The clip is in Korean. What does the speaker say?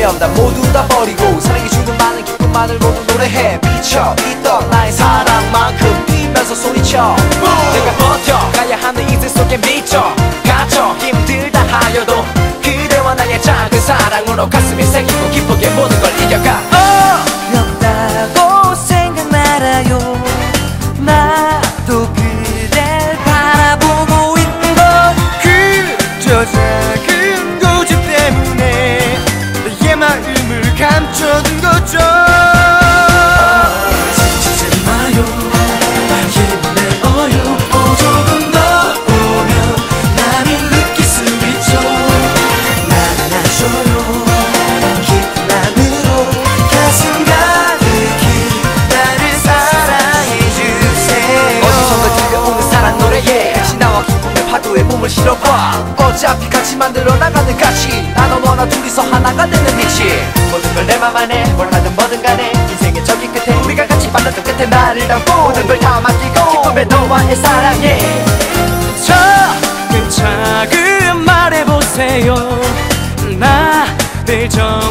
체면 다 모두 다 버리고 사랑이 주는 많은 기쁨만을 모두 노래해. 미쳐. 있던 나의 사랑만큼 뛰면서 소리쳐. 내가 버텨가야 하는 인생 속에 미쳐. 갇혀 힘들다 하여도 그대와 나의 작은 사랑으로 가슴이 새기고 기쁘게 모든 걸 이겨가 감춰둔 거죠. 지지 마요. 힘내어요 조금 더 오면 나를 느낄 수 있죠. 나는 아셔요. 깊은 맘으로 가슴 가득히 나를 사랑해주세요. 어디선가 들려오는 사랑 노래에 같이 나와 기쁨의 파도에 몸을 실어봐 어차피 같이 만들어 나가는 가치 나너 너나 둘이서 하나가 되는 빛이 모든 걸 내맘 안에 뭘 하든 뭐든 간에 인생의 저기 끝에 우리가 같이 만났던 끝에 나를 담고 모든 걸 다 맡기고 기쁨의 너와의 사랑에. 작은 작은 말해보세요. 나늘 전